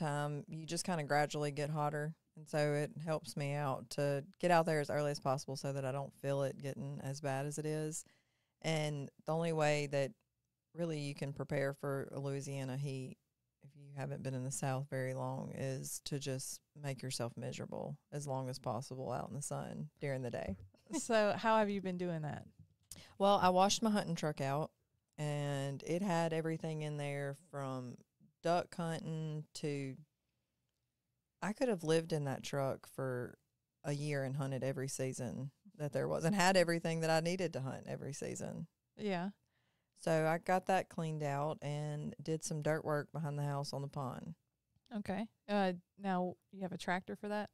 time, you just kind of gradually get hotter. And so it helps me out to get out there as early as possible so that I don't feel it getting as bad as it is. And the only way that really you can prepare for a Louisiana heat if you haven't been in the South very long is to just make yourself miserable as long as possible out in the sun during the day. so how have you been doing that? Well, I washed my hunting truck out and it had everything in there from duck hunting to I could have lived in that truck for a year and hunted every season that there was and had everything that I needed to hunt every season. Yeah. So I got that cleaned out and did some dirt work behind the house on the pond. Okay. Uh, now you have a tractor for that.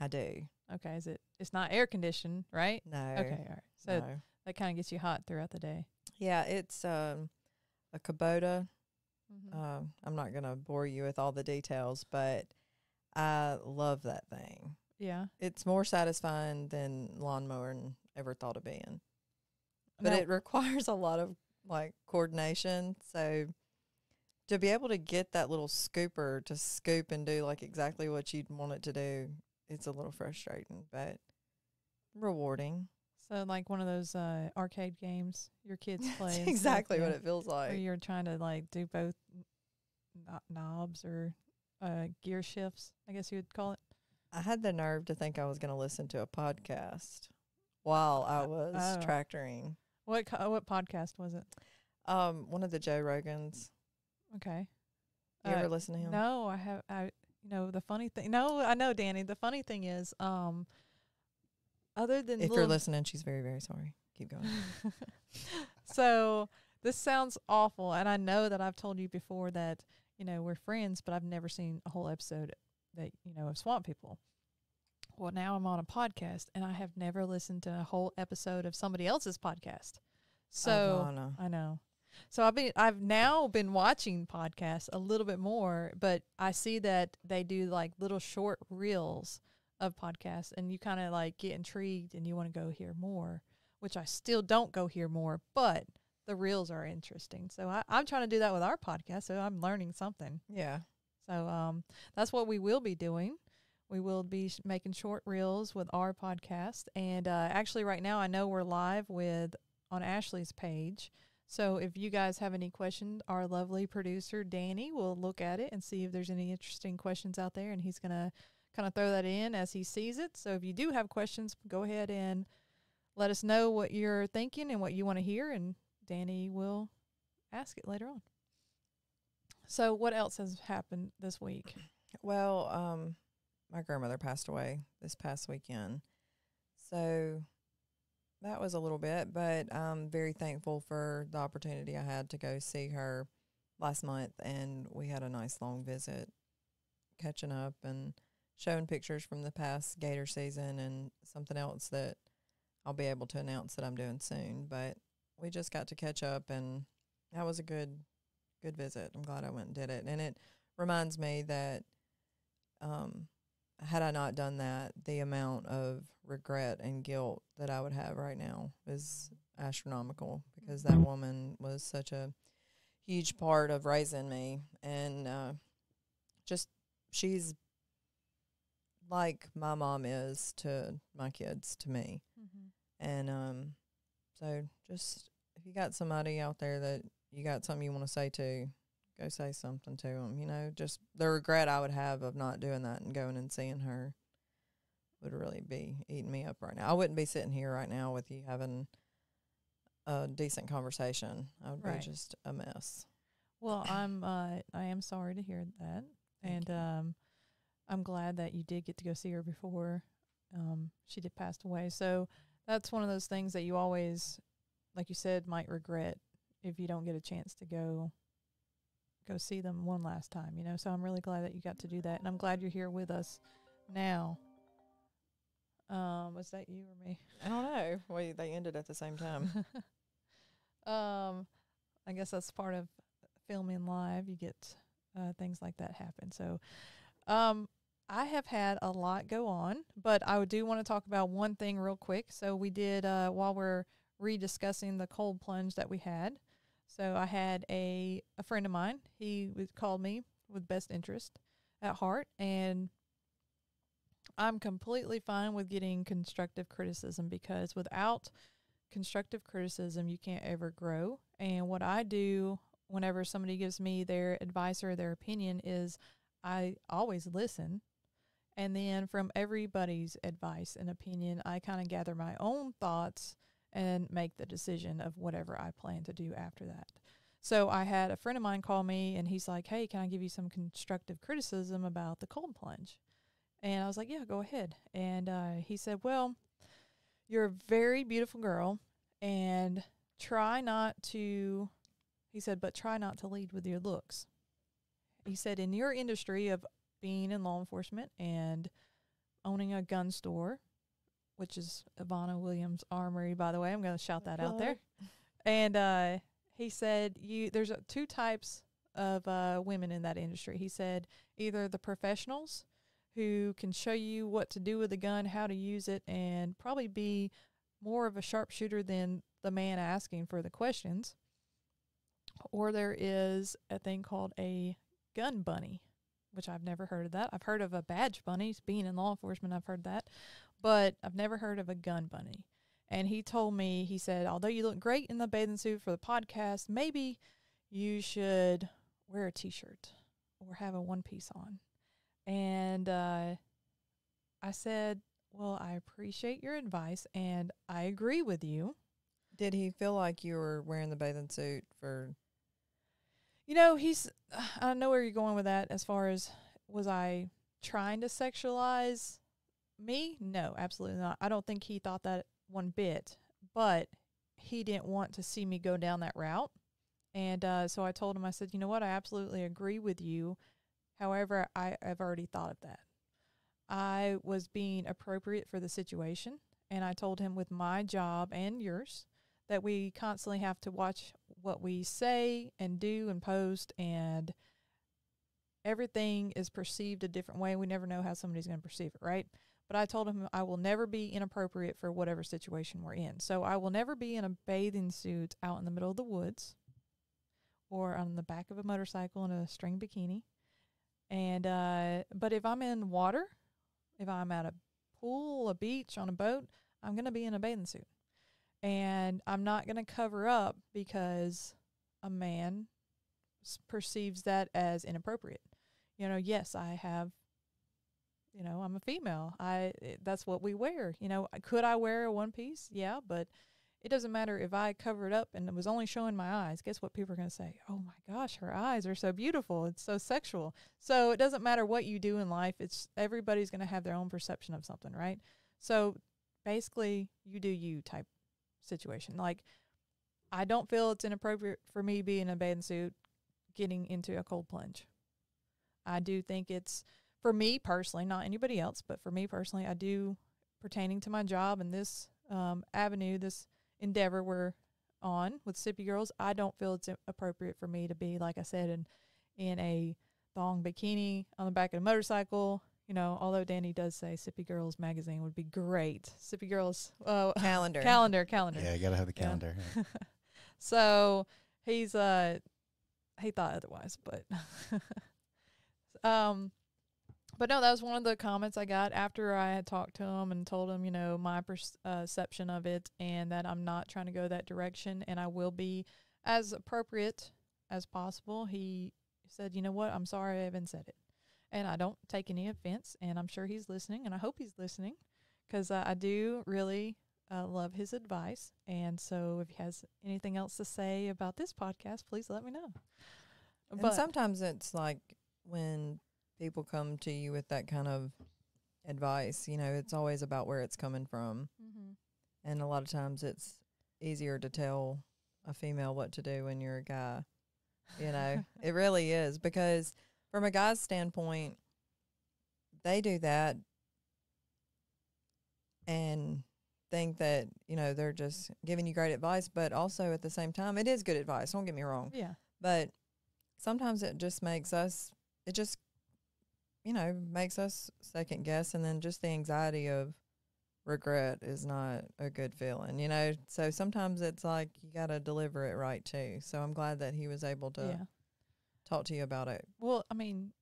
I do. Okay. Is it? It's not air conditioned, right? No. Okay. All right. So no. that kind of gets you hot throughout the day. Yeah, it's um, a Kubota. Mhm. Um, I'm not going to bore you with all the details, but I love that thing. yeah. It's more satisfying than lawnmower and ever thought of being. But it requires a lot of like coordination. So to be able to get that little scooper to scoop and do like exactly what you'd want it to do, it's a little frustrating, but rewarding. So like one of those uh, arcade games your kids play. That's exactly what it feels Where like. you're trying to like do both kno- knobs or uh, gear shifts. I guess you would call it. I had the nerve to think I was going to listen to a podcast while I was Oh. tractoring. What co- what podcast was it? Um, one of the Joe Rogans. Okay. You Uh, ever listen to him? No, I have. I you know the funny thing. No, I know Danny. The funny thing is, um, other than If you're listening, she's very, very sorry. Keep going. so this sounds awful, and I know that I've told you before that you know we're friends, but I've never seen a whole episode that you know of Swamp People. Well, now I'm on a podcast, and I have never listened to a whole episode of somebody else's podcast. So Ivana. I know. So I've been I've now been watching podcasts a little bit more, but I see that they do like little short reels of podcasts and you kind of like get intrigued and you want to go hear more, which I still don't go hear more, but the reels are interesting. So I, I'm trying to do that with our podcast, so I'm learning something. yeah. So um, that's what we will be doing. We will be sh- making short reels with our podcast, and uh, actually, right now, I know we're live with on Ashley's page. So if you guys have any questions, our lovely producer Danny will look at it and see if there's any interesting questions out there, and he's gonna kind of throw that in as he sees it. So if you do have questions, go ahead and let us know what you're thinking and what you want to hear, and Danny will ask it later on. So what else has happened this week? Well, um, my grandmother passed away this past weekend. So that was a little bit, but I'm very thankful for the opportunity I had to go see her last month. And we had a nice long visit, catching up and showing pictures from the past gator season and something else that I'll be able to announce that I'm doing soon. But we just got to catch up, and that was a good, good visit. I'm glad I went and did it. And it reminds me that um, had I not done that, the amount of regret and guilt that I would have right now is astronomical because that woman was such a huge part of raising me. And uh, just, she's like my mom is to my kids, to me. And um, so just if you got somebody out there that you got something you want to say to, go say something to them. You know, just the regret I would have of not doing that and going and seeing her would really be eating me up right now. I wouldn't be sitting here right now with you having a decent conversation. I would Right. be just a mess. Well, I'm uh, I am sorry to hear that, Thank and um, I'm glad that you did get to go see her before um, she did passed away. So that's one of those things that you always, like you said, might regret if you don't get a chance to go go see them one last time. You know, so I'm really glad that you got to do that, and I'm glad you're here with us now. Um, was that you or me? I don't know. Well, they ended at the same time. um, I guess that's part of filming live. You get uh, things like that happen. So, um, I have had a lot go on, but I do want to talk about one thing real quick. So we did uh, while we're rediscussing the cold plunge that we had. So I had a a friend of mine. He was, called me with best interest. at heart and I'm completely fine with getting constructive criticism because without constructive criticism, you can't ever grow. And what I do whenever somebody gives me their advice or their opinion is I always listen. And then from everybody's advice and opinion, I kind of gather my own thoughts and make the decision of whatever I plan to do after that. So I had a friend of mine call me and he's like, Hey, can I give you some constructive criticism about the cold plunge? And I was like, Yeah, go ahead. And uh, he said, Well, you're a very beautiful girl and try not to, he said, but try not to lead with your looks. He said, In your industry of being in law enforcement and owning a gun store, which is Ivana Williams Armory, by the way, I'm going to shout that out there. And uh, he said you there's uh, two types of uh, women in that industry. He said either the professionals who can show you what to do with a gun, how to use it, and probably be more of a sharpshooter than the man asking for the questions. Or there is a thing called a gun bunny, which I've never heard of that. I've heard of a badge bunny. Being in law enforcement, I've heard that, but I've never heard of a gun bunny. And he told me, he said, although you look great in the bathing suit for the podcast, maybe you should wear a t shirt or have a one piece on. And uh, I said, Well, I appreciate your advice and I agree with you. Did he feel like you were wearing the bathing suit for? You know, he's, I know where you're going with that as far as was I trying to sexualize me? No, absolutely not. I don't think he thought that one bit, but he didn't want to see me go down that route. And uh, so I told him, I said, you know what? I absolutely agree with you. However, I, I've already thought of that. I was being appropriate for the situation. And I told him with my job and yours that we constantly have to watch what we say and do and post and everything is perceived a different way. We never know how somebody's going to perceive it, right? But I told him I will never be inappropriate for whatever situation we're in. So I will never be in a bathing suit out in the middle of the woods or on the back of a motorcycle in a string bikini. And uh, but if I'm in water, if I'm at a pool, a beach, on a boat, I'm going to be in a bathing suit. And I'm not going to cover up because a man perceives that as inappropriate. You know, yes, I have you know, I'm a female. I eh, that's what we wear. You know, could I wear a one piece? Yeah, but it doesn't matter if I covered up and it was only showing my eyes. Guess what people are going to say? Oh my gosh, her eyes are so beautiful. It's so sexual. So it doesn't matter what you do in life. It's everybody's going to have their own perception of something, right? So basically, you do you type situation. Like I don't feel it's inappropriate for me being in a bathing suit getting into a cold plunge. I do think it's for me personally, not anybody else, but for me personally, I do pertaining to my job and this um, avenue, this endeavor we're on with Sippi Girls. I don't feel it's appropriate for me to be, like I said, in in a thong bikini on the back of a motorcycle. You know, although Danny does say Sippi Girls magazine would be great. Sippi Girls uh, calendar. calendar, calendar. Yeah, you gotta have the calendar. yeah. so he's uh he thought otherwise, but um but no, that was one of the comments I got after I had talked to him and told him, you know, my perce- uh, perception of it and that I'm not trying to go that direction and I will be as appropriate as possible. He said, you know what, I'm sorry I even said it. And I don't take any offense and I'm sure he's listening and I hope he's listening because uh, I do really uh, love his advice. And so if he has anything else to say about this podcast, please let me know. And sometimes it's like when people come to you with that kind of advice, you know, it's always about where it's coming from. Mhm. And a lot of times it's easier to tell a female what to do when you're a guy. You know, it really is because from a guy's standpoint, they do that and think that, you know, they're just giving you great advice, but also at the same time, it is good advice. Don't get me wrong. yeah. But sometimes it just makes us, it just, you know, makes us second guess. And then just the anxiety of regret is not a good feeling, you know? So sometimes it's like you got to deliver it right too. So I'm glad that he was able to Yeah. Talk to you about it. Well, I mean,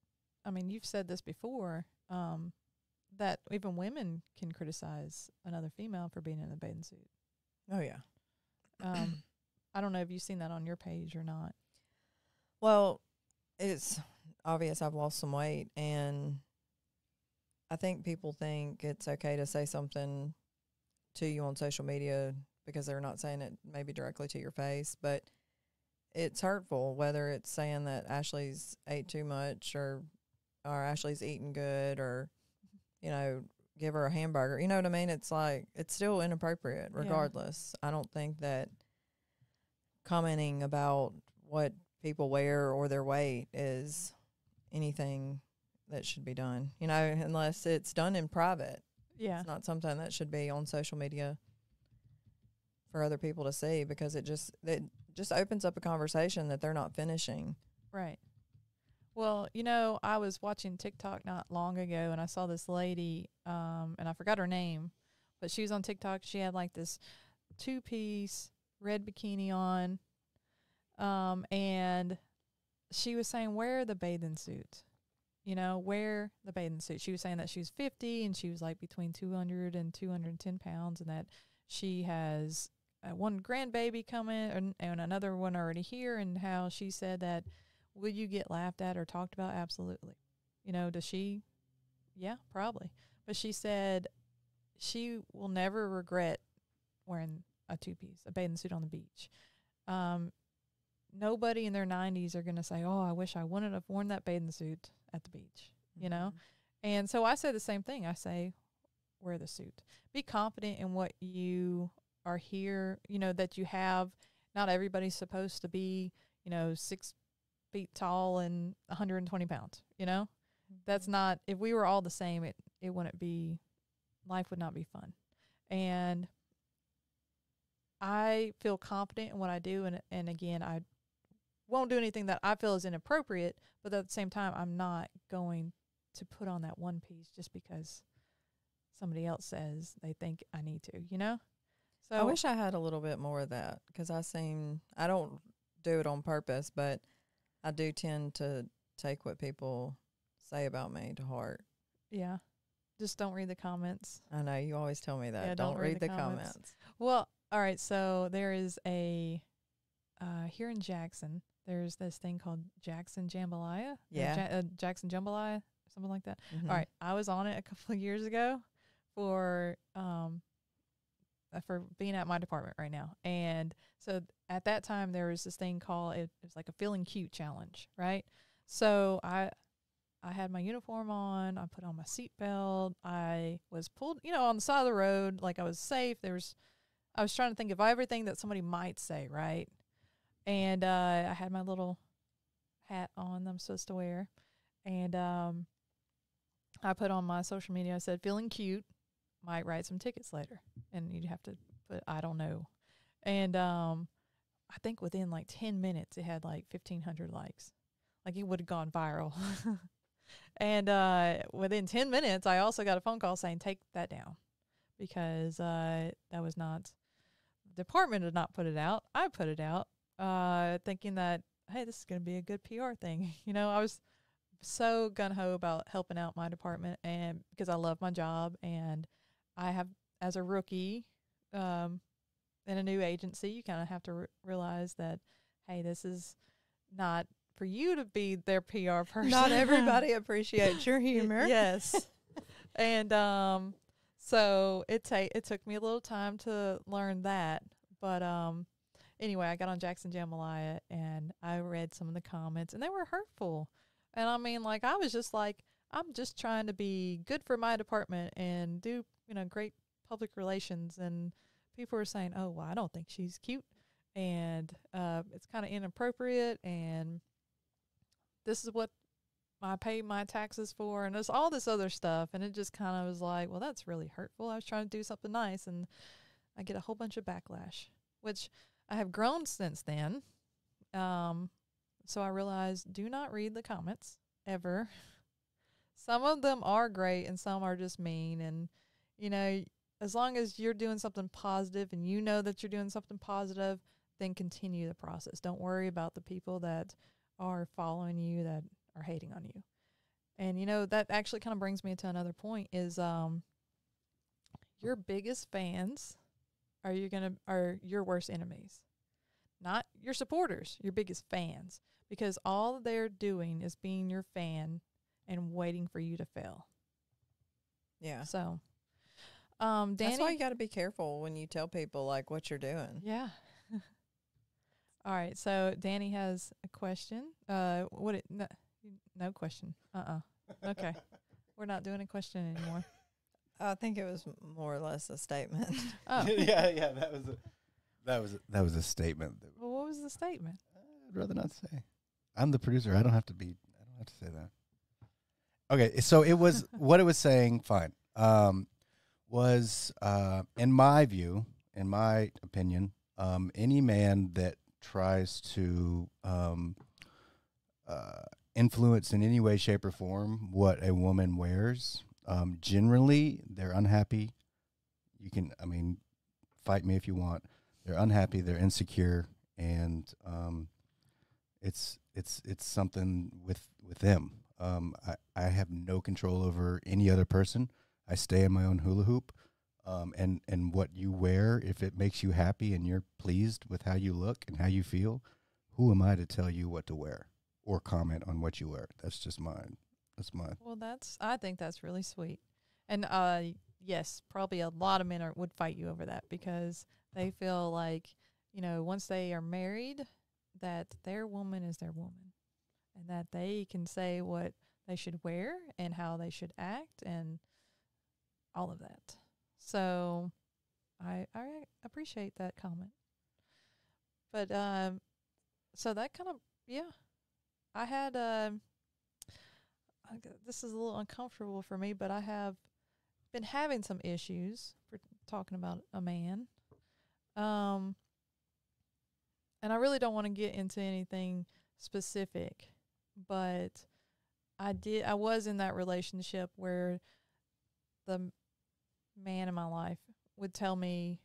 I mean, you've said this before, um, that even women can criticize another female for being in a bathing suit. Oh yeah. Um, I don't know if you've seen that on your page or not. Well, it's obvious I've lost some weight and I think people think it's okay to say something to you on social media because they're not saying it maybe directly to your face, but it's hurtful whether it's saying that Ashley's ate too much or or Ashley's eating good or you know give her a hamburger. You know what I mean? It's like it's still inappropriate Yeah. regardless. I don't think that commenting about what people wear or their weight is anything that should be done. You know, unless it's done in private. Yeah. It's not something that should be on social media for other people to see because it just it just opens up a conversation that they're not finishing. Right. Well, you know, I was watching TikTok not long ago and I saw this lady, um, and I forgot her name, but she was on TikTok. She had like this two piece red bikini on. Um, and she was saying, wear the bathing suit. You know, wear the bathing suit. She was saying that she was 50 and she was like between 200 and 210 pounds and that she has uh, one grandbaby coming and, and another one already here and how she said that will you get laughed at or talked about? Absolutely. You know does she? Yeah probably. But she said she will never regret wearing a two piece a bathing suit on the beach. Um nobody in their 90s are going to say oh i wish i wouldn't have worn that bathing suit at the beach you know? And so I say the same thing. I say, wear the suit. Be confident in what you are here, you know, that you have. Not everybody's supposed to be, you know, six feet tall and 120 pounds, you know? That's mm-hmm. not, if we were all the same, it, it wouldn't be, life would not be fun. And I feel confident in what I do. And, and again, I won't do anything that I feel is inappropriate, but at the same time, I'm not going to put on that one piece just because somebody else says they think I need to, you know? So I wish I had a little bit more of that because I seem I don't do it on purpose, but I do tend to take what people say about me to heart. yeah. Just don't read the comments. I know you always tell me that. Yeah, don't, read, the, comments. Well, all right, so there is a uh here in Jackson, there's this thing called Jackson Jambalaya. Yeah. Ja- uh, Jackson Jambalaya, something like that. Mhm. All right, I was on it a couple of years ago for um for being at my department right now. And so at that time there was this thing called it, it was like a feeling cute challenge, right? So I I had my uniform on, I put on my seatbelt, I was pulled, you know, on the side of the road, like I was safe. There was I was trying to think of everything that somebody might say, right? And uh I had my little hat on that I'm supposed to wear. And um I put on my social media, I said, feeling cute, might write some tickets later. And you'd have to put, I don't know. And um, I think within like 10 minutes, it had like 1,500 likes. Like it would have gone viral. and uh, within 10 minutes, I also got a phone call saying, take that down because uh, that was not, the department did not put it out. I put it out uh, thinking that, hey, this is going to be a good PR thing. you know, I was so gun ho about helping out my department and because I love my job and I have as a rookie um in a new agency you kind of have to re- realize that hey this is not for you to be their PR person Not everybody appreciates your humor. yes. And um so it ta- it took me a little time to learn that but um anyway I got on Jackson Jambalaya and I read some of the comments and they were hurtful. And I mean like I was just like I'm just trying to be good for my department and do you know great public relations and people were saying oh well I don't think she's cute and uh it's kind of inappropriate and this is what I pay my taxes for and there's all this other stuff and it just kind of was like well that's really hurtful. I was trying to do something nice and I get a whole bunch of backlash which I have grown since then um so I realized do not read the comments ever. Some of them are great and some are just mean and you know as long as you're doing something positive and you know that you're doing something positive then continue the process don't worry about the people that are following you that are hating on you And you know that actually kind of brings me to another point is um your biggest fans are you going to are your worst enemies. Not your supporters, your biggest fans because all they're doing is being your fan and waiting for you to fail. Yeah. So um Danny That's why you got to be careful when you tell people like what you're doing. Yeah. All right. So Danny has a question. Uh, what it? No, no question. Uh. uh Okay. We're not doing a question anymore. I think it was more or less a statement. Oh. yeah, yeah, that was a that was a, that was a statement. That well, what was the statement? I'd rather not say. I'm the producer. I don't have to be. I don't have to say that. Okay, so it was what it was saying. Fine. Um, was uh, in my view, in my opinion, um, any man that tries to um, uh, influence in any way, shape, or form what a woman wears, um, generally they're unhappy. You can, I mean, fight me if you want. They're unhappy. They're insecure, and um, it's it's it's something with with them. Um, I I have no control over any other person. I stay in my own hula hoop. Um, and and what you wear, if it makes you happy and you're pleased with how you look and how you feel, who am I to tell you what to wear or comment on what you wear? That's just mine. That's mine. Well, that's. I think that's really sweet. And uh, yes, probably a lot of men are, would fight you over that because they feel like you know once they are married, that their woman is their woman, and that they can say what they should wear and how they should act and all of that. So I I appreciate that comment. But um so that kind of yeah. I had um this is a little uncomfortable for me, but I have been having some issues for talking about a man. Um and I really don't want to get into anything specific, but I did I was in that relationship where the man in my life would tell me,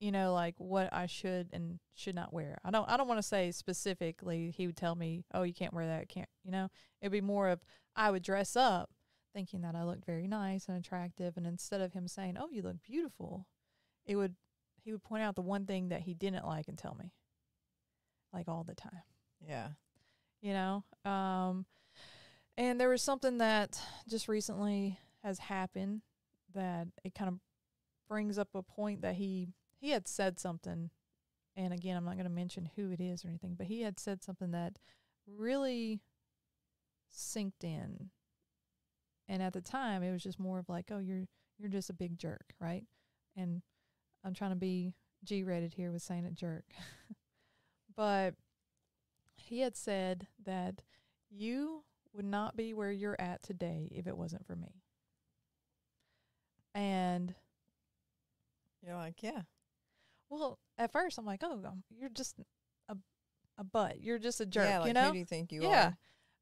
you know, like what I should and should not wear. I don't I don't want to say specifically he would tell me, "Oh, you can't wear that." Can't, you know? It'd be more of I would dress up thinking that I looked very nice and attractive and instead of him saying, "Oh, you look beautiful," it would he would point out the one thing that he didn't like and tell me. Like all the time yeah. you know um and there was something that just recently has happened that it kind of brings up a point that he he had said something and again I'm not going to mention who it is or anything but he had said something that really synced in. And at the time it was just more of like oh you're you're just a big jerk right? And I'm trying to be G-rated here with saying it jerk. But he had said that you would not be where you're at today if it wasn't for me. And You're like, yeah. well, at first I'm like, oh, um, you're just a a butt. You're just a jerk, yeah, like you know? who do you think you yeah. are?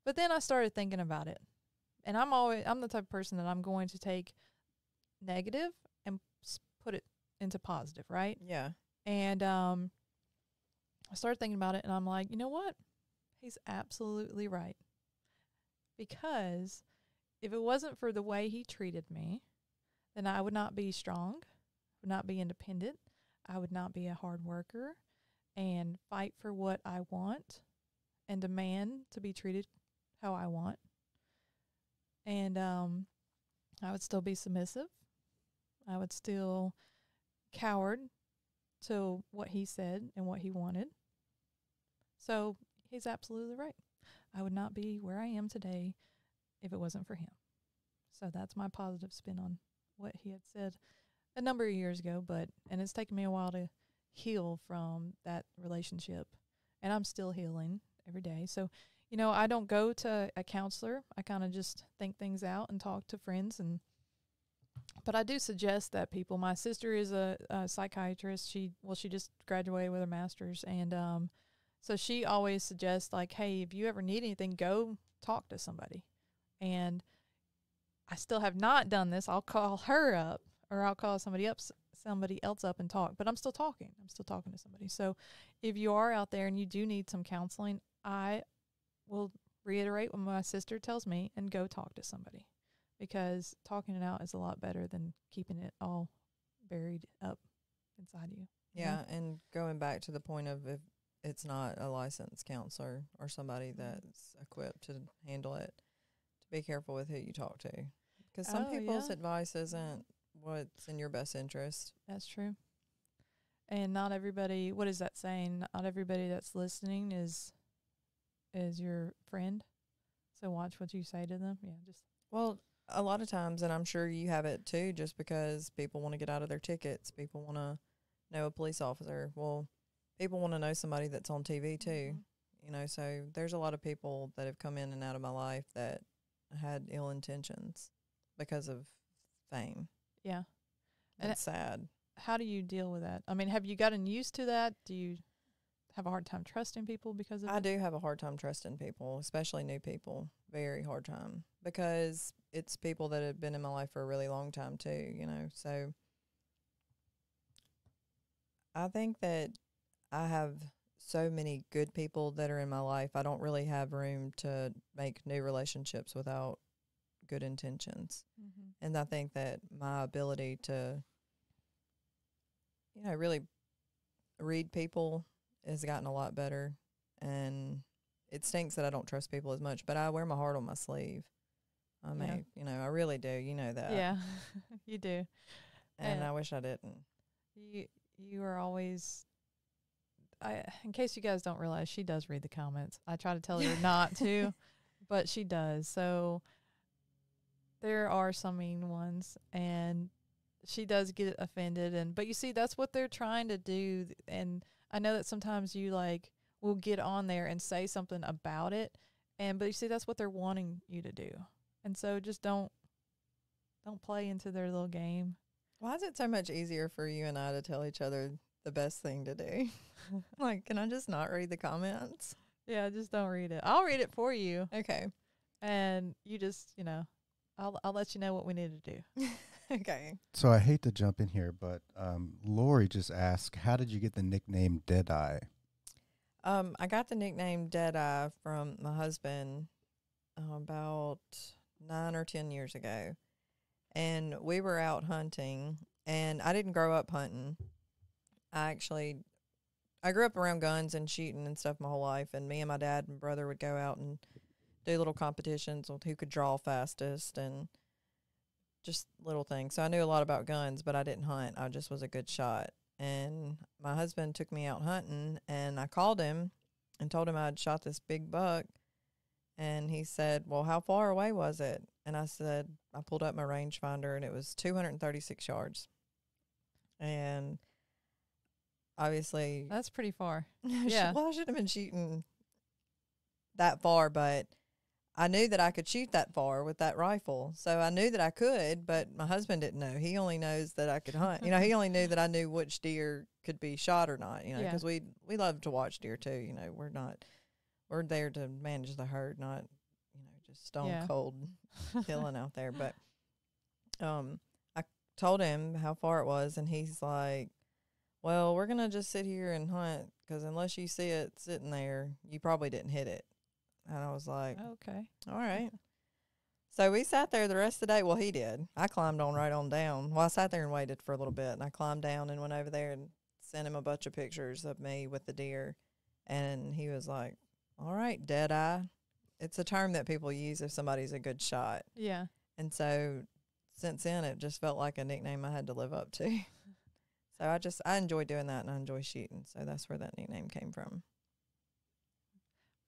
But then I started thinking about it. And I'm always I'm the type of person that I'm going to take negative and s- put it into positive, right? Yeah. And um I started thinking about it and I'm like, you know what? He's absolutely right. Because if it wasn't for the way he treated me, then I would not be strong, would not be independent, I would not be a hard worker and fight for what I want and demand to be treated how I want. And um I would still be submissive. I would still coward to what he said and what he wanted. So he's absolutely right. I would not be where I am today if it wasn't for him. So that's my positive spin on what he had said a number of years ago, but and it's taken me a while to heal from that relationship. And I'm still healing every day. So, you know, I don't go to a counselor. I kind of just think things out and talk to friends and but I do suggest that people. My sister is a, a psychiatrist. She well, she just graduated with her master's, and um, so she always suggests like, hey, if you ever need anything, go talk to somebody. And I still have not done this. I'll call her up, or I'll call somebody up, somebody else up, and talk. But I'm still talking. I'm still talking to somebody. So if you are out there and you do need some counseling, I will reiterate what my sister tells me and go talk to somebody because talking it out is a lot better than keeping it all buried up inside you. Yeah, and going back to the point of if it's not a licensed counselor or somebody mm-hmm. that's equipped to handle it, to be careful with who you talk to, because some Oh, people's yeah. advice isn't what's in your best interest. That's true. And not everybody what is that saying? Not everybody that's listening is is your friend. So watch what you say to them. Yeah, just Well, a lot of times, and I'm sure you have it too, just because people want to get out of their tickets, people want to know a police officer. Well, people want to know somebody that's on TV too. Mhm. You know, so there's a lot of people that have come in and out of my life that had ill intentions because of fame. yeah. And It's sad. How do you deal with that? I mean, have you gotten used to that? Do you have a hard time trusting people because of I it? do have a hard time trusting people, especially new people. Very hard time because it's people that have been in my life for a really long time too, you know. So I think that I have so many good people that are in my life. I don't really have room to make new relationships without good intentions. Mhm. And I think that my ability to, you know, really read people has gotten a lot better. And it stinks that I don't trust people as much, but I wear my heart on my sleeve. I Yeah. mean, you know, I really do. You know that. Yeah, you do. And and- I wish I didn't. You you are always. I in case you guys don't realize, she does read the comments. I try to tell her not to, but she does. So there are some mean ones, and she does get offended. And but you see, that's what they're trying to do. And I know that sometimes you like will get on there and say something about it, and but you see, that's what they're wanting you to do. And so just don't don't play into their little game. Why is it so much easier for you and I to tell each other the best thing to do? like, can I just not read the comments? Yeah, just don't read it. I'll read it for you, Okay. and you just, you know, I'll I'll let you know what we need to do. okay. So I hate to jump in here, but um, Lori just asked, "How did you get the nickname Deadeye?" Um, I got the nickname Deadeye from my husband uh, about nine or ten years ago, and we were out hunting. And I didn't grow up hunting. I actually, I grew up around guns and shooting and stuff my whole life. And me and my dad and brother would go out and do little competitions with who could draw fastest and just little things. So I knew a lot about guns, but I didn't hunt. I just was a good shot and my husband took me out hunting and I called him and told him I'd shot this big buck and he said, "Well, how far away was it?" And I said, I pulled up my rangefinder and it was 236 yards. And obviously That's pretty far. yeah. Yeah. Well, I should have been shooting that far, but I knew that I could shoot that far with that rifle. So I knew that I could, but my husband didn't know. He only knows that I could hunt. you know, he only knew that I knew which deer could be shot or not, you know, Yeah. because we we love to watch deer too, you know. We're not we're there to manage the herd, not, you know, just stone Yeah. cold killing out there, but um I told him how far it was and he's like well, we're gonna just sit here and hunt because unless you see it sitting there, you probably didn't hit it. And I was like, Okay. all right. So we sat there the rest of the day. Well, he did. I climbed on right on down. Well, I sat there and waited for a little bit, and I climbed down and went over there and sent him a bunch of pictures of me with the deer. And he was like, "All right, dead eye." It's a term that people use if somebody's a good shot. Yeah. And so since then, it just felt like a nickname I had to live up to. so I just, I enjoy doing that and I enjoy shooting. So that's where that nickname came from.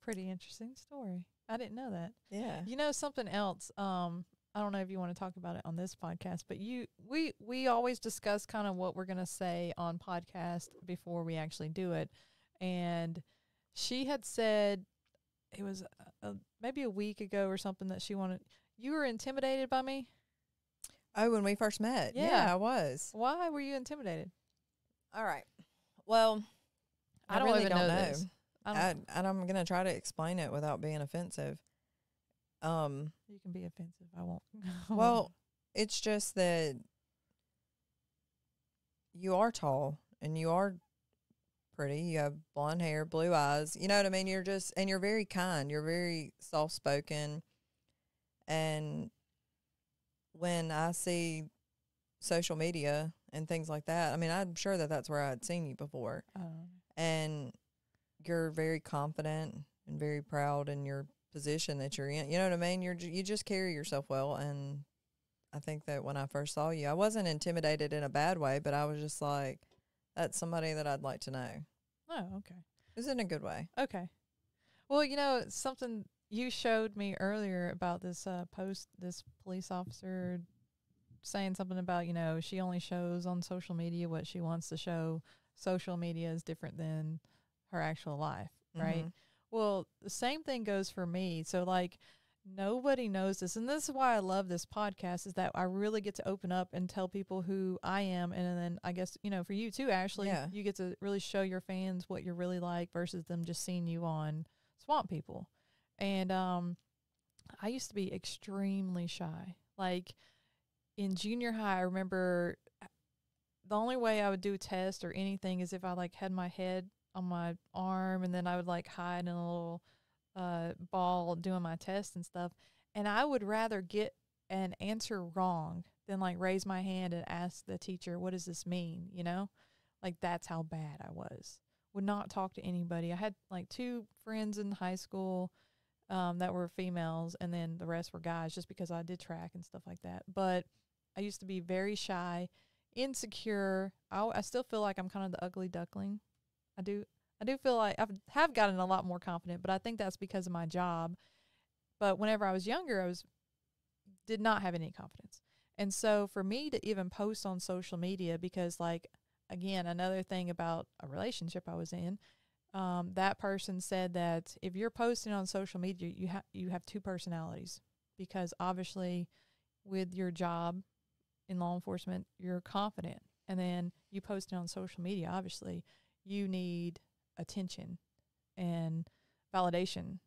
Pretty interesting story. I didn't know that. Yeah. You know something else? Um, I don't know if you want to talk about it on this podcast, but you we we always discuss kind of what we're gonna say on podcast before we actually do it. And she had said it was a, a, maybe a week ago or something that she wanted. You were intimidated by me. Oh, when we first met. Yeah, Yeah. I was. Why were you intimidated? All right. Well, I, don't really even don't know know. this. I don't, I, and I'm going to try to explain it without being offensive. Um, you can be offensive. I won't. well, it's just that you are tall and you are pretty. You have blonde hair, blue eyes. You know what I mean? You're just and you're very kind. You're very soft spoken. And when I see social media and things like that, I mean, I'm sure that that's where I'd seen you before. Um, And you're very confident and very proud in your position that you're in. You know what I mean? You're you just carry yourself well and I think that when I first saw you, I wasn't intimidated in a bad way, but I was just like that's somebody that I'd like to know. oh, okay. It was in a good way. Okay. Well, you know, something you showed me earlier about this uh, post, this police officer saying something about, you know, she only shows on social media what she wants to show. Social media is different than her actual life, right? Mhm. Well, the same thing goes for me. So, like, nobody knows this. And this is why I love this podcast is that I really get to open up and tell people who I am. And then I guess, you know, for you too, Ashley, Yeah. you get to really show your fans what you're really like versus them just seeing you on Swamp People. And um, I used to be extremely shy. Like in junior high, I remember uh, the only way I would do a test or anything is if I like had my head on my arm and then I would like hide in a little uh, ball doing my tests and stuff. And I would rather get an answer wrong than like raise my hand and ask the teacher, what does this mean? You know, like that's how bad I was. Would not talk to anybody. I had like two friends in high school um, that were females, and then the rest were guys just because I did track and stuff like that. But I used to be very shy, insecure. I, I still feel like I'm kind of the ugly duckling. I do I do feel like I have gotten a lot more confident, but I think that's because of my job. But whenever I was younger, I was did not have any confidence. And so for me to even post on social media because like again, another thing about a relationship I was in, um, that person said that if you're posting on social media, you have you have two personalities because obviously with your job in law enforcement, you're confident. And then you post it on social media, obviously, you need attention and validation.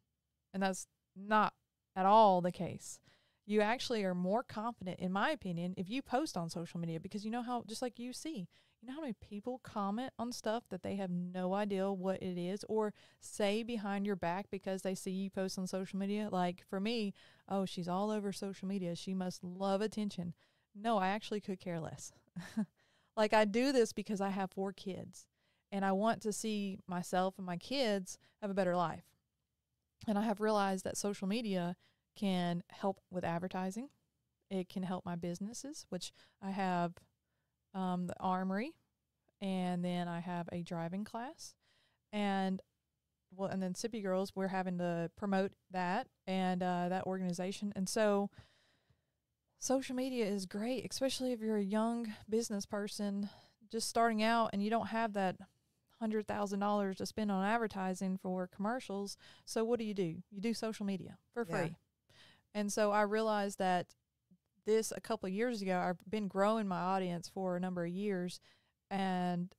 And that's not at all the case. You actually are more confident, in my opinion, if you post on social media because you know how, just like you see, you know how many people comment on stuff that they have no idea what it is or say behind your back because they see you post on social media? Like for me, oh, she's all over social media. She must love attention. No, I actually could care less. like I do this because I have four kids and I want to see myself and my kids have a better life. And I have realized that social media can help with advertising. It can help my businesses, which I have um, the armory, and then I have a driving class, and well, and then Sippi Girls. We're having to promote that and uh, that organization, and so social media is great, especially if you're a young business person just starting out and you don't have that hundred thousand dollars to spend on advertising for commercials. So what do you do? You do social media for Yeah. free. And so I realized that this a couple of years ago. I've been growing my audience for a number of years, and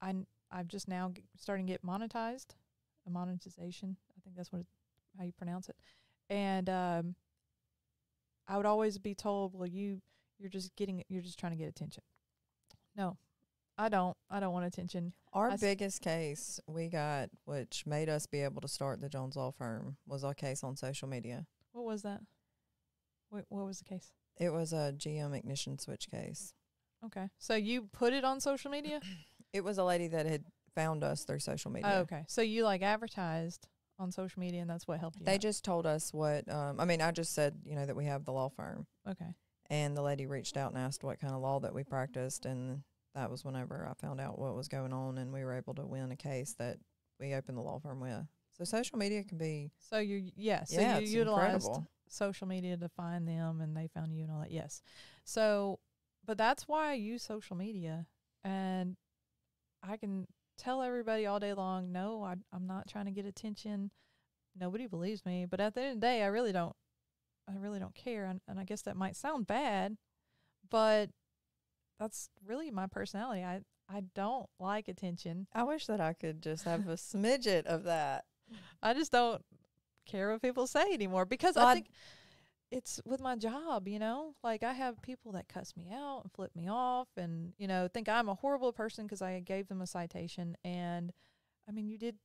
I n- I've just now g- starting to get monetized, a monetization. I think that's what it, how you pronounce it. And um, I would always be told, "Well, you you're just getting you're just trying to get attention." No, I don't. I don't want attention. Our I s- biggest case we got, which made us be able to start the Jones Law Firm, was our case on social media. What was that? What what was the case? It was a GM ignition switch case. Okay, so you put it on social media. It was a lady that had found us through social media. Oh, okay, so you like advertised on social media, and that's what helped you. They out. just told us what. Um, I mean, I just said, you know, that we have the law firm, okay. and the lady reached out and asked what kind of law that we practiced, and that was whenever I found out what was going on, and we were able to win a case that we opened the law firm with. So social media can be, So you yeah, so yeah, you utilized incredible. social media to find them, and they found you and all that. Yes, so but that's why I use social media, and I can tell everybody all day long, no, I, I'm not trying to get attention. Nobody believes me, but at the end of the day, I really don't. I really don't care, and, and I guess that might sound bad, but that's really my personality. I I don't like attention. I wish that I could just have a smidget of that. I just don't care what people say anymore because Well, I think it's with my job, you know? Like I have people that cuss me out and flip me off and, you know, think I'm a horrible person because I gave them a citation and I mean, you did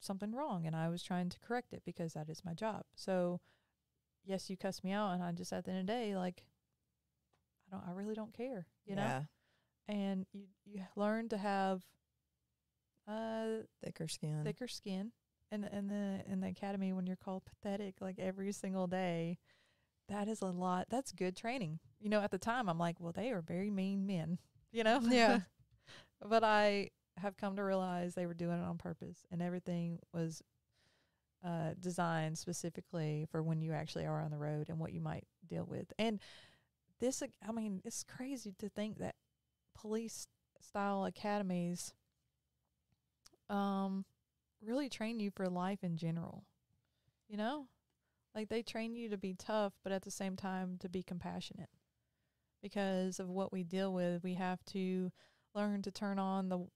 something wrong and I was trying to correct it because that is my job. So, yes, you cussed me out and I just at the end of the day like I don't I really don't care, you know? yeah, And you you learn to have uh thicker skin. thicker skin. And and the in the academy when you're called pathetic like every single day, that is a lot. That's good training. You know, at the time I'm like, well, they are very mean men, you know? Yeah. but I have come to realize they were doing it on purpose and everything was uh designed specifically for when you actually are on the road and what you might deal with. And this I mean, it's crazy to think that police style academies um really train you for life in general. You know? Like they train you to be tough, but at the same time to be compassionate. Because of what we deal with, we have to learn to turn on the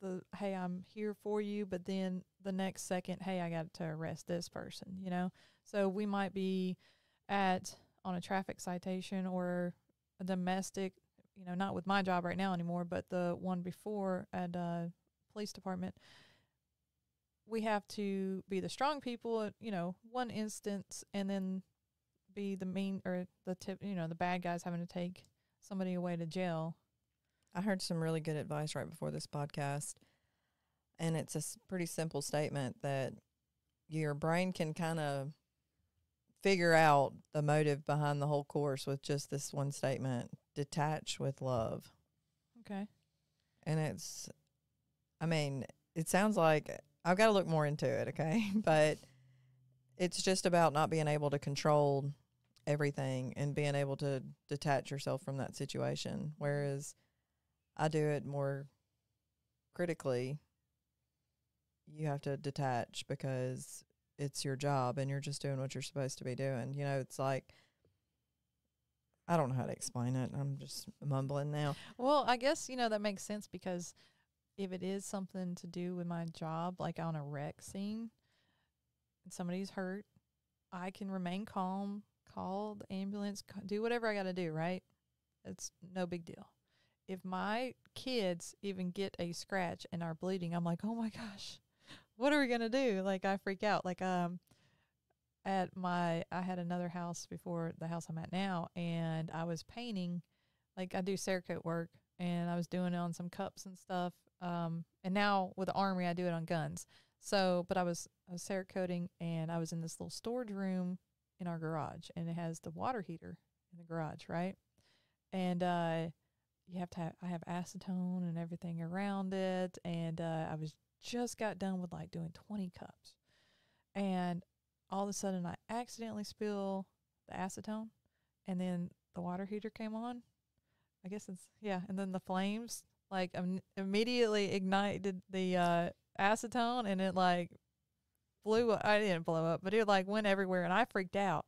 the hey, I'm here for you, but then the next second, hey, I got to arrest this person, you know? So we might be at on a traffic citation or a domestic, you know, not with my job right now anymore, but the one before at uh police department we have to be the strong people you know one instance and then be the mean or the tip you know the bad guys having to take somebody away to jail. I heard some really good advice right before this podcast, and it's a pretty simple statement that your brain can kind of figure out the motive behind the whole course with just this one statement: detach with love. okay And it's, I mean, it sounds like I've got to look more into it, okay? But it's just about not being able to control everything and being able to detach yourself from that situation. Whereas I do it more critically. You have to detach because it's your job and you're just doing what you're supposed to be doing. You know, it's like, I don't know how to explain it. I'm just mumbling now. well i guess you know that makes sense because if it is something to do with my job like on a wreck scene and somebody's hurt i can remain calm call the ambulance do whatever i got to do right it's no big deal if my kids even get a scratch and are bleeding i'm like oh my gosh what are we to do? Like i freak out. Like um at my i had another house before the house i'm at now and i was painting like i do cerakote work and i was doing it on some cups and stuff um and now with the armory i do it on guns. So but i was i was cerakoting and i was in this little storage room in our garage and it has the water heater in the garage right? And uh you have to have i have acetone and everything around it and uh i was just got done with like doing 20 cups and all of a sudden i accidentally spill the acetone and then the water heater came on i guess it's yeah and then the flames like Im- immediately ignited the uh acetone and it like blew up i didn't blow up but it like went everywhere and i freaked out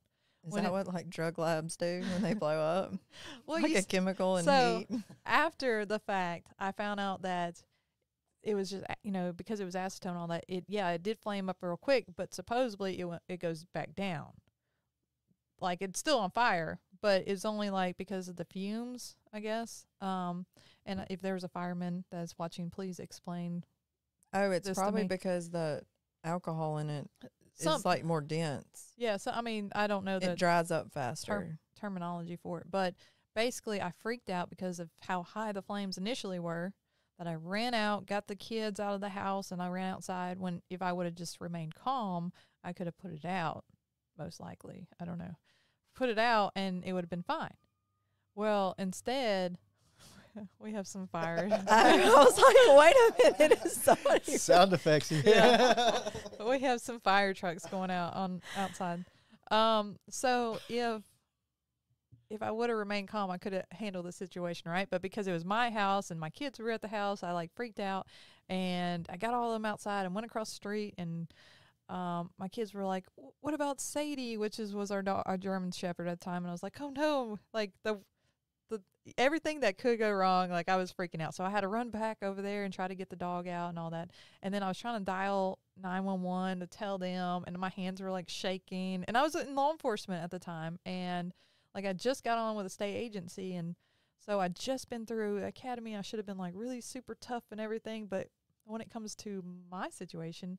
Is When that it- what like drug labs do when they blow up? well like you a s- chemical and so- heat. after the fact, I found out that it was just you know because it was acetone and all that. It yeah, it did flame up real quick, but supposedly it went, it goes back down. Like it's still on fire, but it's only like because of the fumes, I guess. Um, and if there's a fireman that's watching, please explain. Oh, it's probably because the alcohol in it is Some like more dense. yeah, so I mean I don't know the It dries up faster. terminology for it, but basically I freaked out because of how high the flames initially were. That I ran out, got the kids out of the house, and I ran outside. When if I would have just remained calm, I could have put it out. Most likely, I don't know, put it out, and it would have been fine. Well, instead, we have some fire. I was like, wait a minute, is somebody Sound effects. Yeah. we have some fire trucks going out on outside. Um, so if if I would have remained calm, I could have handled the situation, right? But because it was my house and my kids were at the house, I like freaked out and I got all of them outside and went across the street and um, my kids were like, "What about Sadie?" Which is was our dog, our German Shepherd at the time, and I was like, "Oh no!" Like the the everything that could go wrong, like I was freaking out. So I had to run back over there and try to get the dog out and all that. And then I was trying to dial 911 to tell them, and my hands were like shaking. And I was in law enforcement at the time, and like I just got on with a state agency, and so I'd just been through academy. I should have been like really super tough and everything, but when it comes to my situation,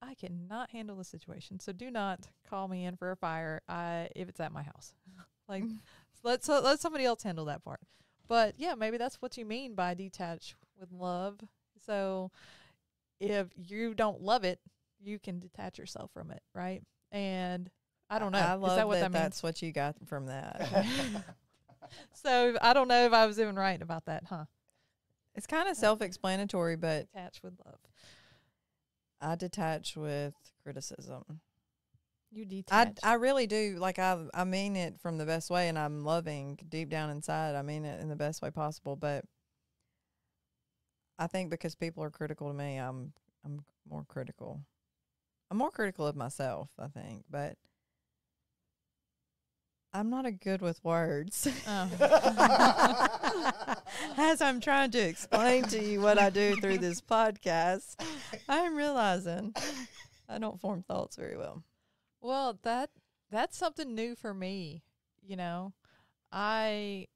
I cannot handle the situation. So do not call me in for a fire I, if it's at my house. like mm. let so let somebody else handle that part. But yeah, maybe that's what you mean by detach with love. So if you don't love it, you can detach yourself from it, right? And I don't know. I Is love that what that, that's what you got from that. so I don't know if I was even right about that, huh? it's kind of self-explanatory, but Detach with love. I detach with criticism. You detach. I. I really do. Like I I mean it from the best way, and I'm loving deep down inside. I mean it in the best way possible. But I think because people are critical to me, I'm I'm more critical. I'm more critical of myself. I think, but I'm not a good with words. Oh. As I'm trying to explain to you what I do through this podcast, I'm realizing I don't form thoughts very well. Well, that that's something new for me. You know, I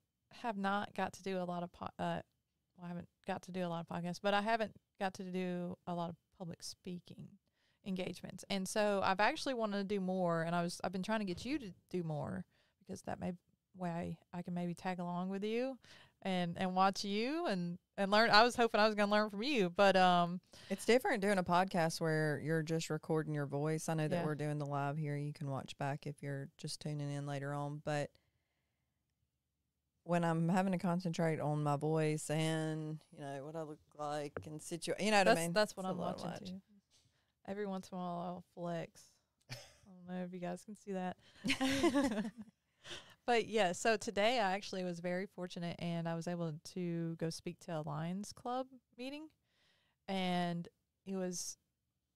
have not got to do a lot of po- uh, well, I haven't got to do a lot of podcasts, but I haven't got to do a lot of public speaking engagements, and so I've actually wanted to do more. And I was I've been trying to get you to do more because that may way I can maybe tag along with you and and watch you and and learn. I was hoping I was going to learn from you, but um, It's different doing a podcast where you're just recording your voice. I know that Yeah. we're doing the live here. You can watch back if you're just tuning in later on. But when I'm having to concentrate on my voice and, you know, what I look like and situ you know what that's I mean? that's what It's I'm watching watch. too. Every once in a while, I'll flex. I don't know if you guys can see that. but yeah, so today I actually was very fortunate and I was able to go speak to a Lions Club meeting. And it was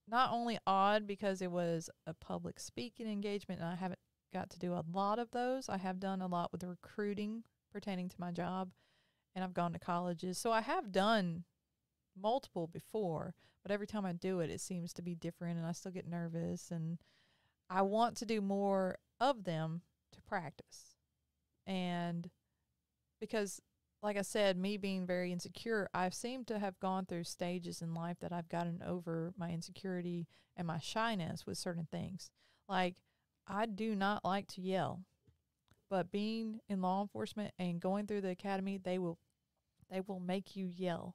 not only odd because it was a public speaking engagement and I haven't got to do a lot of those. I have done a lot with recruiting pertaining to my job and I've gone to colleges. So I have done multiple before, but every time I do it, it seems to be different and I still get nervous. And I want to do more of them to practice. And because, like I said, me being very insecure, I seem to have gone through stages in life that I've gotten over my insecurity and my shyness with certain things. Like, I do not like to yell, but being in law enforcement and going through the academy, they will they will make you yell.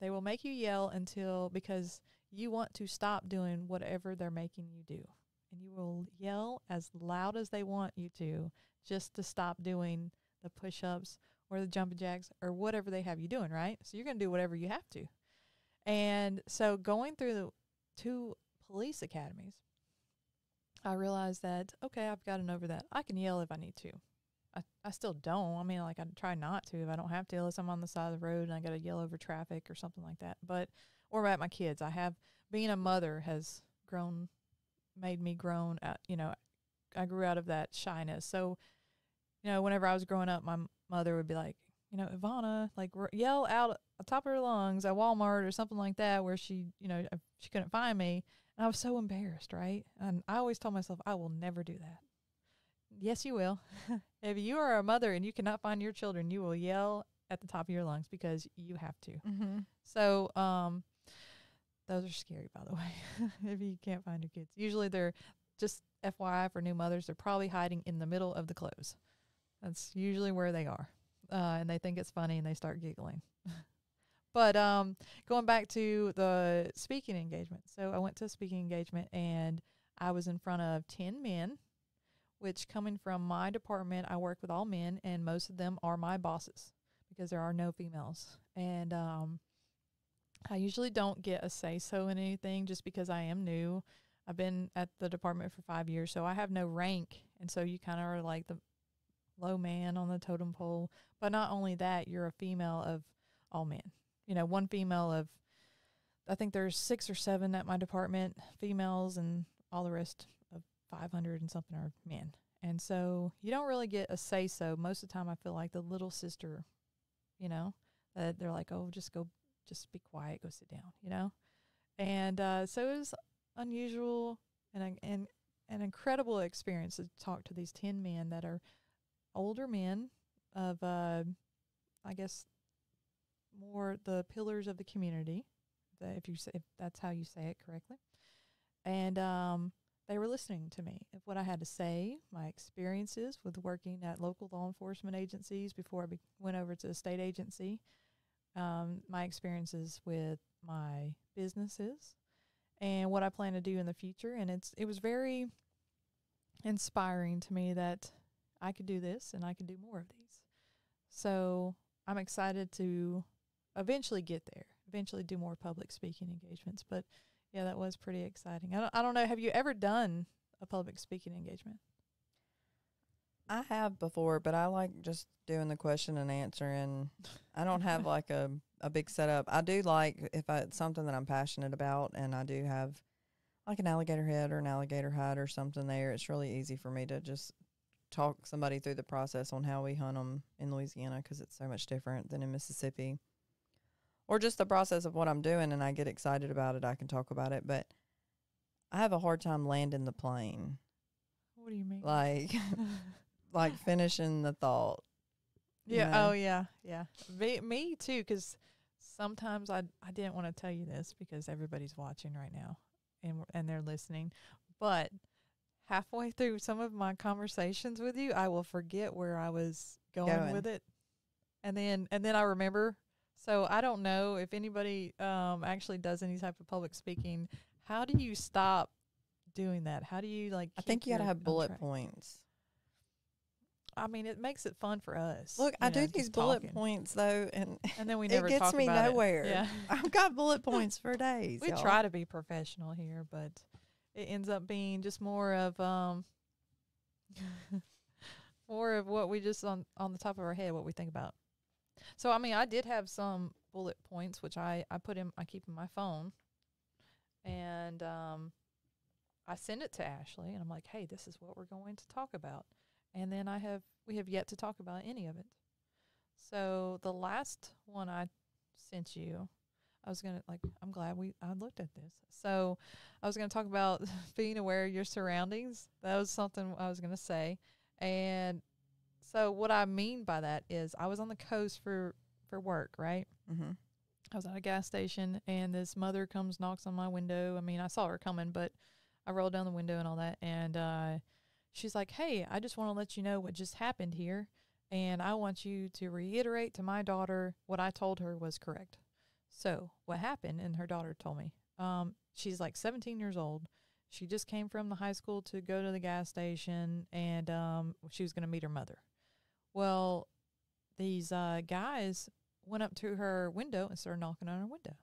They will make you yell until because you want to stop doing whatever they're making you do. And you will yell as loud as they want you to just to stop doing the push ups or the jumping jacks or whatever they have you doing, right? So you're going to do whatever you have to. And so going through the two police academies, I realized that, okay, I've gotten over that. I can yell if I need to. I, I still don't. I mean, like I try not to if I don't have to, unless I'm on the side of the road and I got to yell over traffic or something like that. But or at my kids, I have being a mother has grown, made me grown. Out, you know, I grew out of that shyness. So, you know, whenever I was growing up, my mother would be like, you know, Ivana, like r- yell out at the top of her lungs at Walmart or something like that, where she, you know, if she couldn't find me, and I was so embarrassed, right? And I always told myself, I will never do that. Yes, you will. if you are a mother and you cannot find your children, you will yell at the top of your lungs because you have to. Mm-hmm. So, um, those are scary, by the way. if you can't find your kids, usually they're just FYI for new mothers. They're probably hiding in the middle of the clothes. That's usually where they are, uh, and they think it's funny and they start giggling. but um, going back to the speaking engagement, so I went to a speaking engagement and I was in front of ten men. Which coming from my department, I work with all men, and most of them are my bosses because there are no females. And um, I usually don't get a say so in anything just because I am new. I've been at the department for five years, so I have no rank. And so you kind of are like the low man on the totem pole. But not only that, you're a female of all men. You know, one female of, I think there's six or seven at my department, females, and all the rest of 500 and something are men. And so you don't really get a say so. Most of the time, I feel like the little sister, you know, that they're like, oh, just go just be quiet, go sit down, you know? And uh, so it was unusual and, a- and an incredible experience to talk to these 10 men that are older men of, uh, I guess, more the pillars of the community. if you say, if that's how you say it correctly. And um, they were listening to me of what I had to say, my experiences with working at local law enforcement agencies before I be- went over to the state agency, um, my experiences with my businesses, and what I plan to do in the future. And it's it was very inspiring to me that I could do this and I could do more of these. So I'm excited to eventually get there, eventually do more public speaking engagements. But yeah, that was pretty exciting. I don't, I don't know. Have you ever done a public speaking engagement? I have before, but I like just doing the question and answer, and I don't have like a a big setup. I do like if I, it's something that I'm passionate about, and I do have like an alligator head or an alligator hide or something there. It's really easy for me to just talk somebody through the process on how we hunt them in Louisiana because it's so much different than in Mississippi, or just the process of what I'm doing, and I get excited about it. I can talk about it, but I have a hard time landing the plane, What do you mean? like like finishing the thought. you Yeah. know? Oh, yeah. Yeah. Me, me too. Because sometimes I I didn't want to tell you this because everybody's watching right now, and w- and they're listening. But halfway through some of my conversations with you, I will forget where I was going, Going. with it, and then and then I remember. So I don't know if anybody um actually does any type of public speaking. How do you stop doing that? How do you like? I think you got to have bullet track? points. I mean, it makes it fun for us. Look, I know, do these bullet talking. points though, and and then we it never gets talk me about it. nowhere. Yeah, I've got bullet points for days. we y'all. try to be professional here, but it ends up being just more of um, more of what we just on on the top of our head what we think about. So I mean, I did have some bullet points which I I put in I keep in my phone, and um, I send it to Ashley, and I'm like, hey, this is what we're going to talk about, and then I have we have yet to talk about any of it. So the last one I sent you, I was gonna like I'm glad we I looked at this. So I was gonna talk about being aware of your surroundings. That was something I was gonna say. And so what I mean by that is I was on the coast for for work, right? Mm-hmm. I was at a gas station and this mother comes knocks on my window. I mean, I saw her coming, but I rolled down the window and all that and uh she's like, "Hey, I just want to let you know what just happened here and I want you to reiterate to my daughter what I told her was correct." So, what happened and her daughter told me. Um she's like 17 years old. She just came from the high school to go to the gas station and um she was going to meet her mother. Well, these uh guys went up to her window and started knocking on her window.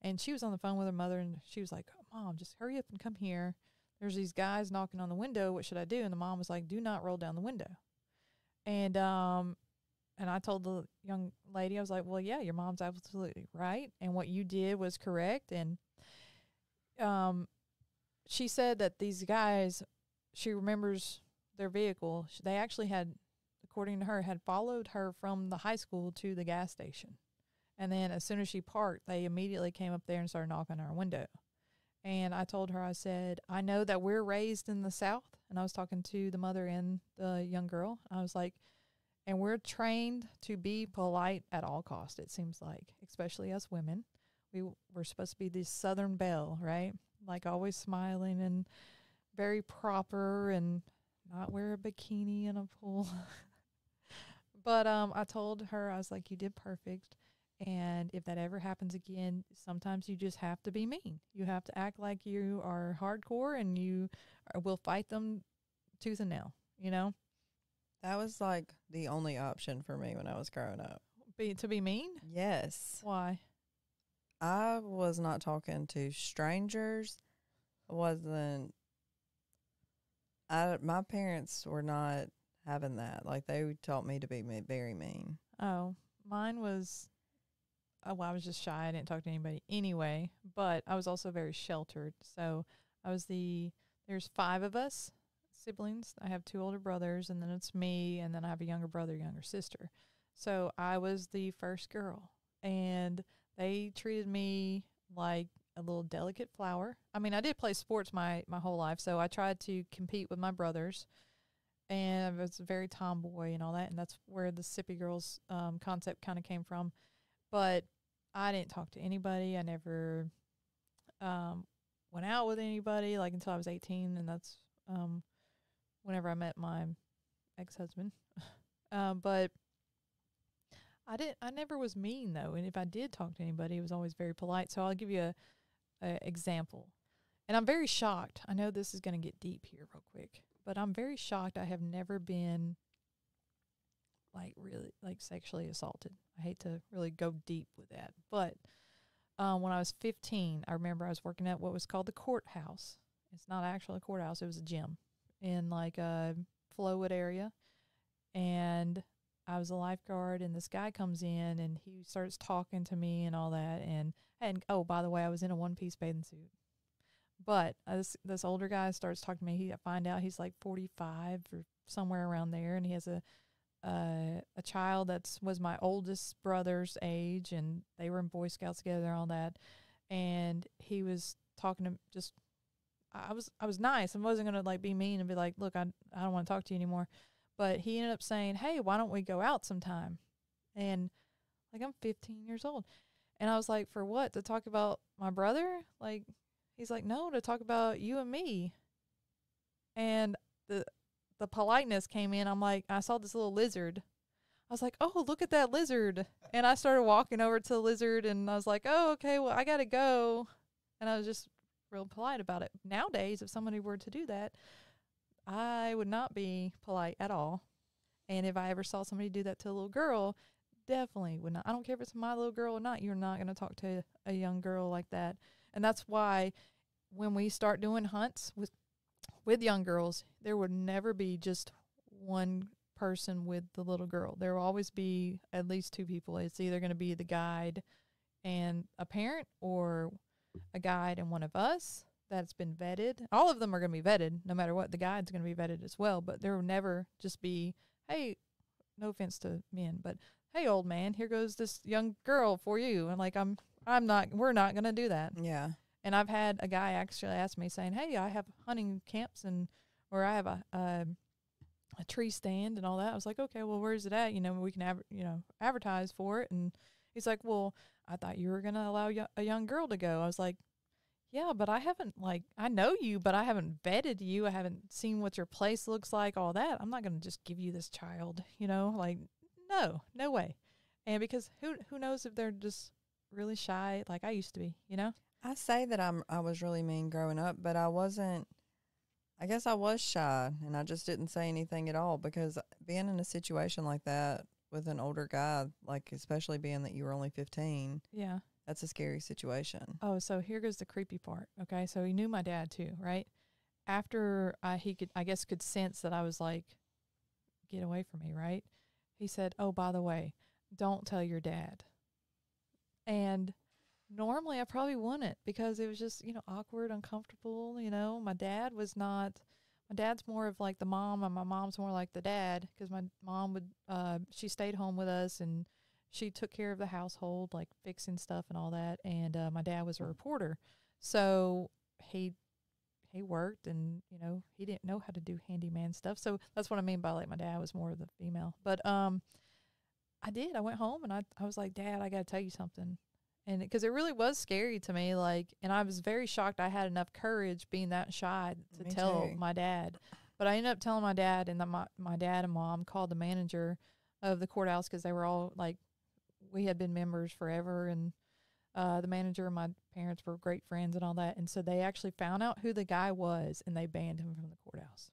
And she was on the phone with her mother and she was like, Mom, just hurry up and come here. There's these guys knocking on the window. What should I do? And the mom was like, Do not roll down the window. And um and I told the young lady, I was like, Well, yeah, your mom's absolutely right. And what you did was correct. And um she said that these guys she remembers their vehicle. They actually had according to her, had followed her from the high school to the gas station. And then as soon as she parked, they immediately came up there and started knocking on our window. And I told her, I said, I know that we're raised in the South. And I was talking to the mother and the young girl. I was like, and we're trained to be polite at all costs, it seems like, especially us women. We, we're supposed to be the Southern belle, right? Like always smiling and very proper and not wear a bikini in a pool. But um, I told her I was like, "You did perfect, and if that ever happens again, sometimes you just have to be mean. You have to act like you are hardcore, and you are, will fight them tooth and nail. You know, That was like the only option for me when I was growing up. be to be mean. Yes. Why? I was not talking to strangers. I wasn't I my parents were not having that. Like they taught me to be very mean. Oh, mine was. Oh, well, I was just shy. I didn't talk to anybody anyway. But I was also very sheltered. So I was the. There's five of us siblings. I have two older brothers, and then it's me, and then I have a younger brother, younger sister. So I was the first girl, and they treated me like a little delicate flower. I mean, I did play sports my my whole life, so I tried to compete with my brothers and I was very tomboy and all that, and that's where the Sippi Girls um, concept kind of came from. But I didn't talk to anybody. I never um, went out with anybody like until I was 18, and that's um, whenever I met my ex husband. um, but I didn't. I never was mean though, and if I did talk to anybody, it was always very polite. So I'll give you a, a example, and I'm very shocked. I know this is going to get deep here real quick, but I'm very shocked. I have never been like really like sexually assaulted. I hate to really go deep with that, but um, when I was 15, I remember I was working at what was called the courthouse. It's not actually a courthouse; it was a gym in like a Flowood area, and I was a lifeguard. And this guy comes in and he starts talking to me and all that. And and oh, by the way, I was in a one piece bathing suit. But uh, this this older guy starts talking to me. He I find out he's like 45 or somewhere around there, and he has a uh, a child that's was my oldest brother's age, and they were in Boy Scouts together and all that. And he was talking to just, I was I was nice. I wasn't gonna like be mean and be like, look, I I don't want to talk to you anymore. But he ended up saying, hey, why don't we go out sometime? And like I'm 15 years old, and I was like, for what? To talk about my brother? Like, he's like, no, to talk about you and me. And the the politeness came in. I'm like, I saw this little lizard. I was like, oh, look at that lizard. And I started walking over to the lizard and I was like, oh, okay, well, I got to go. And I was just real polite about it. Nowadays, if somebody were to do that, I would not be polite at all. And if I ever saw somebody do that to a little girl, definitely would not. I don't care if it's my little girl or not. You're not going to talk to a young girl like that. And that's why when we start doing hunts with with young girls, there would never be just one person with the little girl. There will always be at least two people. It's either going to be the guide and a parent or a guide and one of us that's been vetted. All of them are going to be vetted no matter what. The guide's going to be vetted as well, but there will never just be, hey, no offense to men, but hey, old man, here goes this young girl for you. And like, I'm, I'm not, we're not going to do that. Yeah. And I've had a guy actually ask me saying, "Hey, I have hunting camps and where I have a a, a tree stand and all that." I was like, "Okay, well, where's it at? You know, we can have you know advertise for it." And he's like, "Well, I thought you were gonna allow y- a young girl to go." I was like, "Yeah, but I haven't like I know you, but I haven't vetted you. I haven't seen what your place looks like, all that. I'm not gonna just give you this child, you know? Like, no, no way." And because who who knows if they're just really shy like I used to be, you know? I say that I'm I was really mean growing up, but I wasn't. I guess I was shy, and I just didn't say anything at all because being in a situation like that with an older guy, like especially being that you were only 15, Yeah. that's a scary situation. Oh, so here goes the creepy part. Okay, so he knew my dad too, right? After I he could, I guess, could sense that I was like, get away from me, right? He said, "Oh, by the way, don't tell your dad." And normally I probably wouldn't because it was just you know awkward, uncomfortable. You know, my dad was not. My dad's more of like the mom, and my mom's more like the dad because my mom would. Uh, she stayed home with us and she took care of the household, like fixing stuff and all that. And uh, my dad was a reporter, so he he worked, and you know he didn't know how to do handyman stuff. So that's what I mean by like my dad was more of the female. But um, I did. I went home and I I was like, Dad, I got to tell you something. And because it really was scary to me, like, and I was very shocked I had enough courage being that shy to Me tell too. my dad. But I ended up telling my dad, and then my my dad and mom called the manager of the courthouse because they were all like, we had been members forever, and uh, the manager and my parents were great friends and all that. And so they actually found out who the guy was, and they banned him from the courthouse.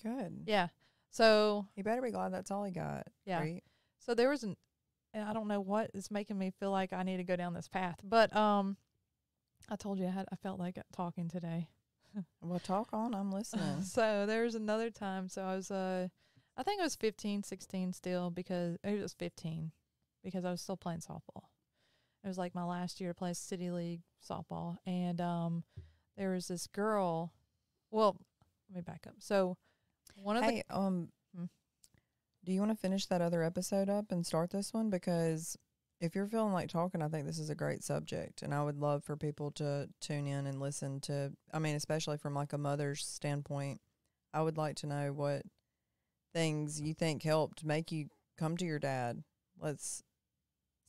Good. Yeah. So You better be glad that's all he got. Yeah. Right? so there was an, I don't know what is making me feel like I need to go down this path, but um, I told you I had I felt like talking today. Well, talk on. I'm listening. so there's another time. So I was uh, I think I was 15, 16 still because it was 15 because I was still playing softball. It was like my last year to play city league softball, and um, there was this girl. Well, let me back up. So one of the um. Do you want to finish that other episode up and start this one? Because if you're feeling like talking, I think this is a great subject, and I would love for people to tune in and listen to. I mean, especially from like a mother's standpoint, I would like to know what things you think helped make you come to your dad. Let's.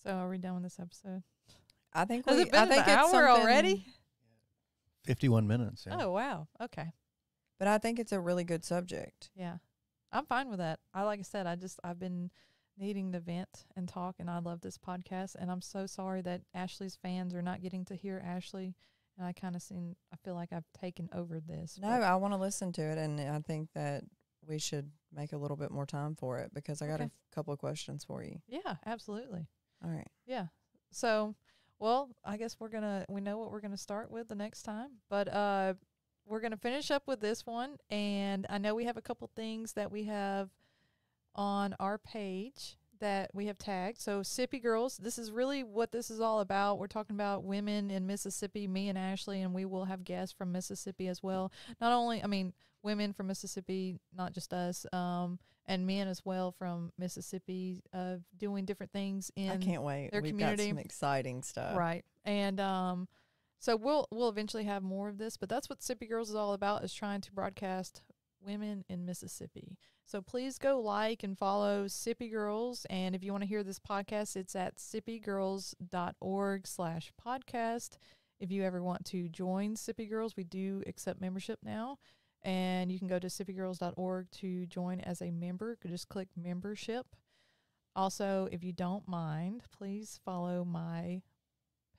so are we done with this episode? I think Has we, it been I an think it's hour already? 51 minutes. Yeah. Oh wow. Okay. But I think it's a really good subject. Yeah. I'm fine with that. I like I said, I just I've been needing to vent and talk and I love this podcast and I'm so sorry that Ashley's fans are not getting to hear Ashley and I kind of seem I feel like I've taken over this. No, I want to listen to it, and I think that we should make a little bit more time for it because I got Okay. a couple of questions for you. yeah, absolutely. All right. Yeah. So, well, I guess we're gonna we know what we're gonna start with the next time, but uh, we're gonna finish up with this one, and I know we have a couple things that we have on our page that we have tagged. So, Sippi Girls, this is really what this is all about. We're talking about women in Mississippi, me and Ashley, and we will have guests from Mississippi as well. Not only, I mean, women from Mississippi, not just us, um, and men as well from Mississippi, uh, doing different things in I can't wait. their We've community. got some exciting stuff. Right. And um so we'll we'll eventually have more of this, but that's what Sippi Girls is all about is trying to broadcast women in Mississippi. So please go like and follow Sippi Girls and if you want to hear this podcast, it's at sippigirls.org slash podcast. If you ever want to join Sippi Girls, we do accept membership now. And you can go to sippigirls.org to join as a member. Just click membership. Also, if you don't mind, please follow my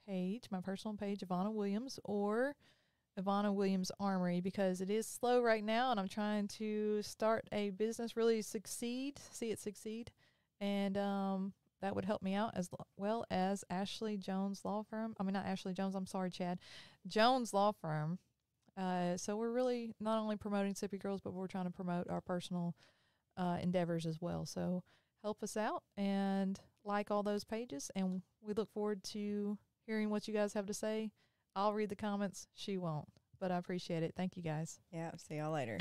page, my personal page, Ivana Williams, or Ivana Williams Armory, because it is slow right now, and I'm trying to start a business, really succeed, see it succeed, and um, that would help me out as well as Ashley Jones Law Firm. I mean, not Ashley Jones. I'm sorry, Chad. Jones Law Firm. Uh, so we're really not only promoting Sippi Girls, but we're trying to promote our personal uh, endeavors as well. So help us out and like all those pages, and we look forward to hearing what you guys have to say. I'll read the comments. She won't, but I appreciate it. Thank you guys. Yeah. See y'all later.